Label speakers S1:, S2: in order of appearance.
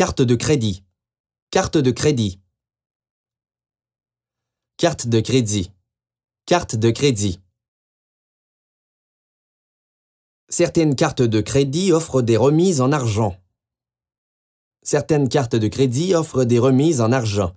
S1: Carte de crédit. Carte de crédit. Carte de crédit. Carte de crédit. Certaines cartes de crédit offrent des remises en argent. Certaines cartes de crédit offrent des remises en argent.